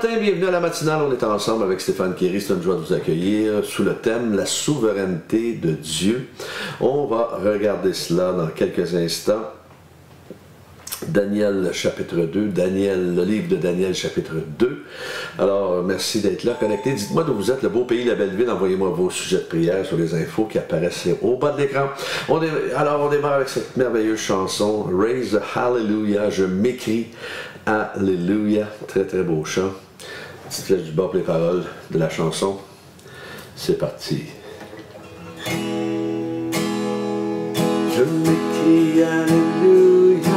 matin, bienvenue à la matinale. On est ensemble avec Stéphane Kéry. C'est une joie de vous accueillir sous le thème La souveraineté de Dieu. On va regarder cela dans quelques instants. Daniel chapitre 2, Daniel, le livre de Daniel chapitre 2. Alors, merci d'être là, connecté. Dites-moi d'où vous êtes, le beau pays, la belle ville. Envoyez-moi vos sujets de prière sur les infos qui apparaissent au bas de l'écran. alors, on démarre avec cette merveilleuse chanson, Raise the Hallelujah. Je m'écris Alléluia. Très, très beau chant. Flèche du bas pour les paroles de la chanson. C'est parti. Je m'écris Alléluia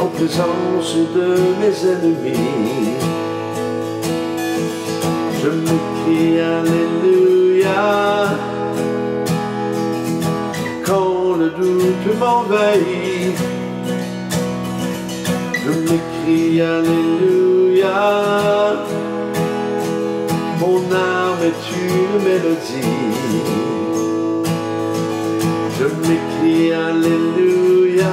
en présence de mes ennemis. Je m'écris Alléluia quand le doute m'envahit je Alléluia. Mon âme est une mélodie. Je m'écris Alléluia.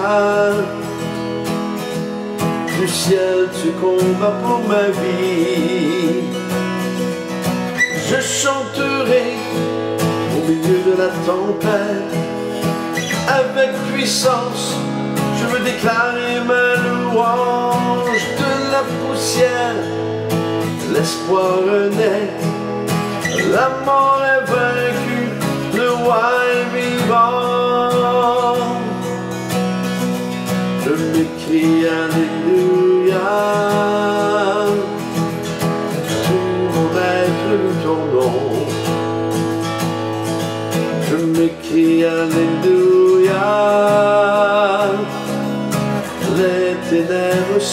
Du ciel tu combats pour ma vie. Je chanterai au milieu de la tempête avec puissance je veux déclarer ma louange de la poussière. L'espoir naît, la mort est vaincue,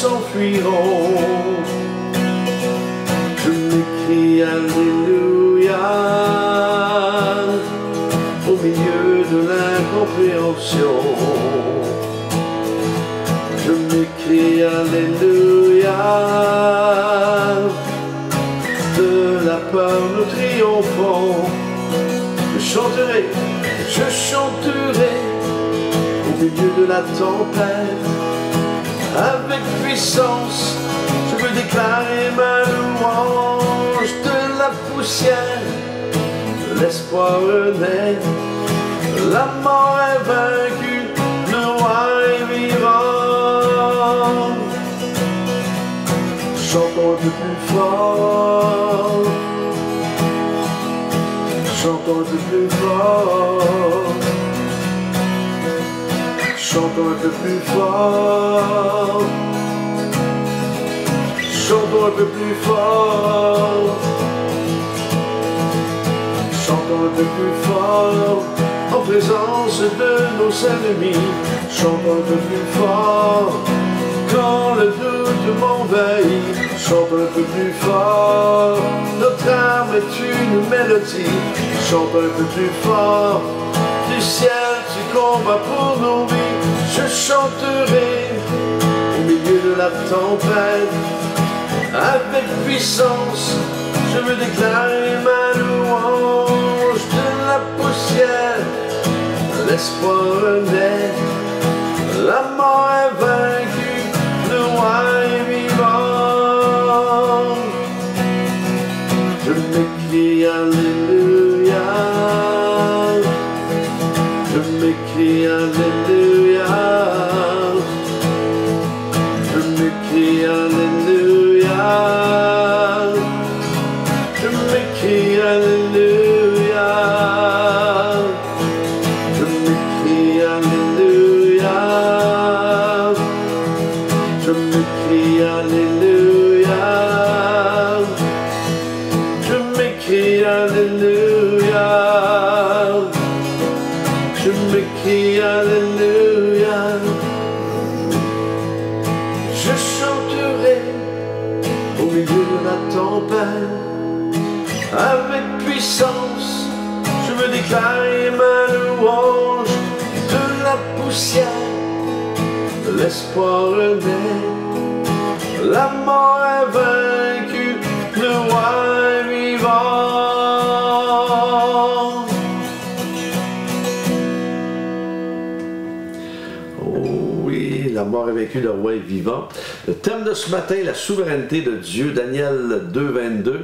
s'enfuiront. Je m'écris Alléluia au milieu de l'incompréhension. Je m'écris Alléluia de la peur nous triomphons. Je chanterai, je chanterai au milieu de la tempête avec puissance, je veux déclarer ma louange de la poussière. L'espoir renaît, la mort est vaincue, le roi est vivant. Chantons de plus fort, chantons de plus fort chantons un peu plus fort. Chantons un peu plus fort. Chantons un peu plus fort en présence de nos ennemis. Chantons un peu plus fort quand le doute m'envahit. Chantons un peu plus fort, notre âme est une mélodie. Chantons un peu plus fort, du ciel tu combats pour nos vies je chanterai au milieu de la tempête avec puissance. Je veux déclarer ma louange de la poussière. L'espoir naît, la mort est vaincue, le roi est vivant. Je m'écris Alléluia. je me crie Alléluia. Je m'écris Alléluia. Je m'écris Alléluia. Je chanterai au milieu de la tempête avec puissance. Je me déclare ma louange de la poussière l'espoir la mort est et vaincu, le roi vivant. Le thème de ce matin, la souveraineté de Dieu, Daniel 2, 22.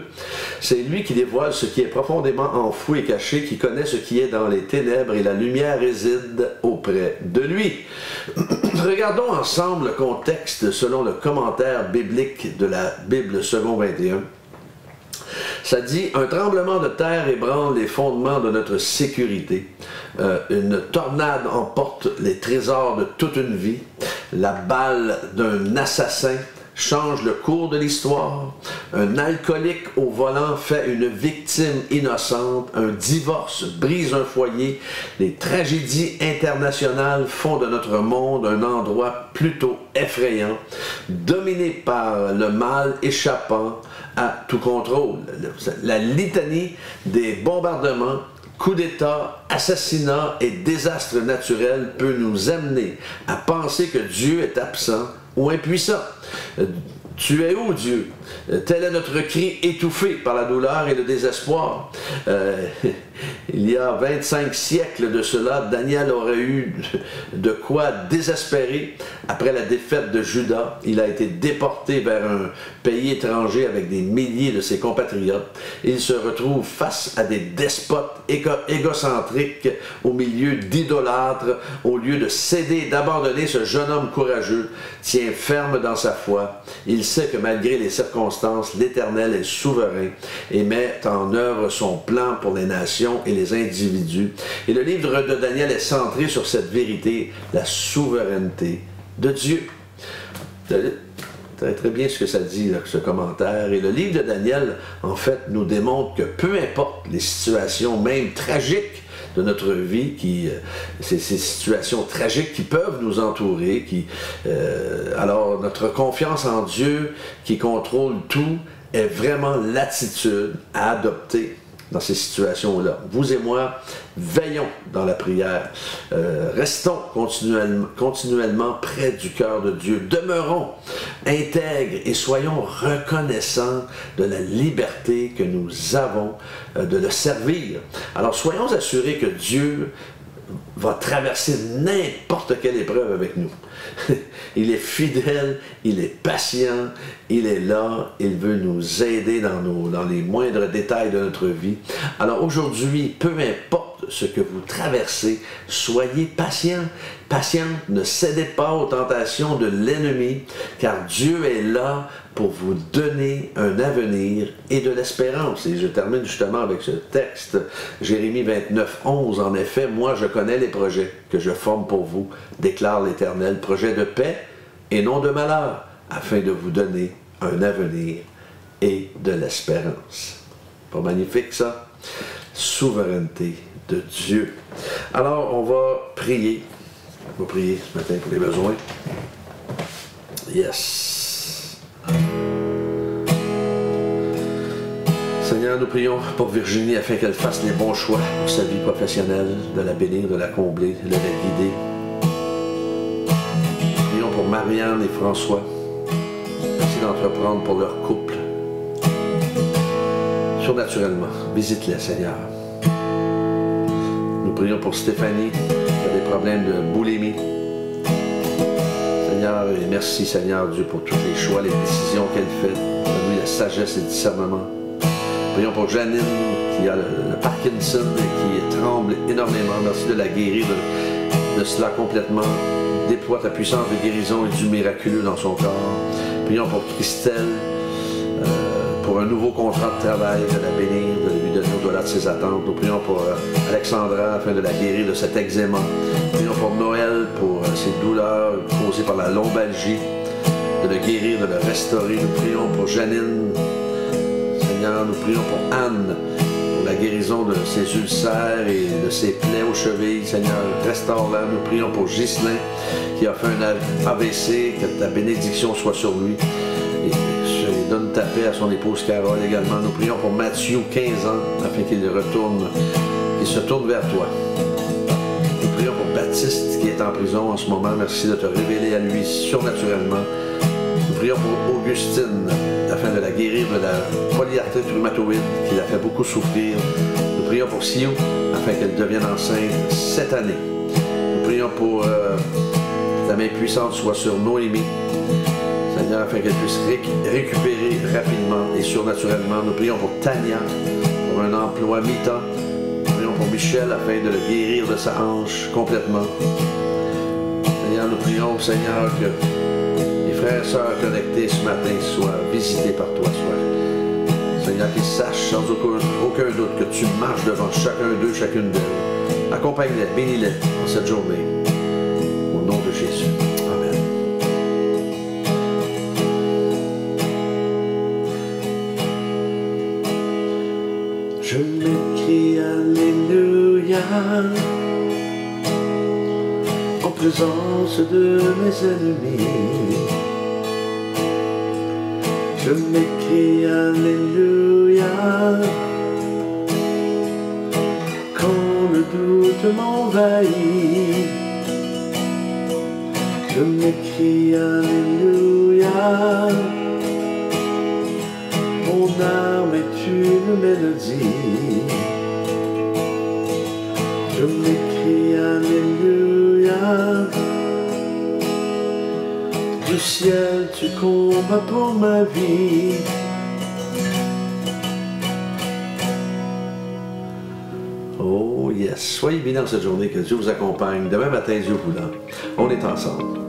C'est lui qui dévoile ce qui est profondément enfoui et caché, qui connaît ce qui est dans les ténèbres et la lumière réside auprès de lui. Regardons ensemble le contexte selon le commentaire biblique de la Bible second 21. Ça dit un tremblement de terre ébranle les fondements de notre sécurité. Euh, une tornade emporte les trésors de toute une vie. La balle d'un assassin change le cours de l'histoire. Un alcoolique au volant fait une victime innocente. Un divorce brise un foyer. Les tragédies internationales font de notre monde un endroit plutôt effrayant, dominé par le mal échappant à tout contrôle. La litanie des bombardements coups d'État, assassinats et désastres naturels peut nous amener à penser que Dieu est absent ou impuissant. Tu es où, Dieu? Tel est notre cri étouffé par la douleur et le désespoir. Euh, il y a 25 siècles de cela, Daniel aurait eu de quoi désespérer après la défaite de Judas. Il a été déporté vers un pays étranger avec des milliers de ses compatriotes. Il se retrouve face à des despotes égocentriques au milieu d'idolâtres. Au lieu de céder, d'abandonner ce jeune homme courageux, tient ferme dans sa foi. Sait que malgré les circonstances, l'Éternel est souverain et met en œuvre son plan pour les nations et les individus. Et le livre de Daniel est centré sur cette vérité, la souveraineté de Dieu. Très, très bien ce que ça dit, ce commentaire. Et le livre de Daniel, en fait, nous démontre que peu importe les situations, même tragiques, de notre vie, qui, euh, ces, situations tragiques qui peuvent nous entourer, qui, euh, alors notre confiance en Dieu qui contrôle tout est vraiment l'attitude à adopter dans ces situations-là. Vous et moi, veillons dans la prière. Euh, restons continuellement, près du cœur de Dieu. Demeurons intègres et soyons reconnaissants de la liberté que nous avons euh, de le servir. Alors soyons assurés que Dieu va traverser n'importe quelle épreuve avec nous. il est fidèle, il est patient, il est là, il veut nous aider dans, nos, dans les moindres détails de notre vie. Alors aujourd'hui, peu importe ce que vous traversez, soyez patient, patient, ne cédez pas aux tentations de l'ennemi, car Dieu est là pour vous donner un avenir et de l'espérance. Et je termine justement avec ce texte, Jérémie 29, 11. En effet, moi je connais les projets que je forme pour vous, déclare l'Éternel, projets de paix et non de malheur, afin de vous donner un avenir et de l'espérance. Pas magnifique ça? Souveraineté de Dieu. Alors, on va prier. On va prier ce matin pour les besoins. Yes. Seigneur, nous prions pour Virginie afin qu'elle fasse les bons choix pour sa vie professionnelle, de la bénir, de la combler, de la guider. Prions pour Marianne et François. Merci d'entreprendre pour leur couple. Surnaturellement, visite-les, Seigneur. Nous prions pour Stéphanie qui a des problèmes de boulimie. Seigneur, et merci, Seigneur Dieu, pour tous les choix, les décisions qu'elle fait. Donne-lui la sagesse et le discernement. Prions pour Janine qui a le, Parkinson et qui tremble énormément. Merci de la guérir de, cela complètement. Déploie ta puissance de guérison et du miraculeux dans son corps. Prions pour Christelle, un nouveau contrat de travail, de la bénir, de lui donner au-delà de ses attentes. Nous prions pour euh, Alexandra afin de la guérir de cet eczéma. Prions pour Noël, pour euh, ses douleurs causées par la lombalgie, de le guérir, de le restaurer. Nous prions pour Janine, nous prions pour Anne, pour la guérison de ses ulcères et de ses plaies aux chevilles. Seigneur, restaure-la. Nous prions pour Ghislain, qui a fait un AVC, que ta bénédiction soit sur lui. Et donne ta paix à son épouse Carole également. Nous prions pour Mathieu, 15 ans, afin qu'il retourne, qu'il se tourne vers toi. Nous prions pour Baptiste, qui est en prison en ce moment. Merci de te révéler à lui surnaturellement. Nous prions pour Augustine, afin de la guérir de la polyarthrite rhumatoïde qui l'a fait beaucoup souffrir. Nous prions pour Sio afin qu'elle devienne enceinte cette année. Nous prions pour euh, ta main puissante soit sur Noémie. Afin qu'elle puisse récupérer rapidement et surnaturellement. Nous prions pour Tania, pour un emploi mi-temps. Nous prions pour Michel afin de le guérir de sa hanche complètement. Seigneur, nous prions, Seigneur, que les frères et sœurs connectés ce matin soient visités par toi. Seigneur, qu'ils sachent sans aucun, doute que tu marches devant chacun d'eux, chacune d'elles. Accompagne-les, bénis-les en cette journée. Au nom de Jésus. Je m'écris Alléluia en présence de mes ennemis. Je m'écris Alléluia quand le doute m'envahit. Je m'écris Alléluia âme est une mélodie. Je m'écris Alléluia. Du ciel, tu combats pour ma vie. Oh yes, soyez bien dans cette journée, que Dieu vous accompagne. Demain matin, Dieu vous On est ensemble.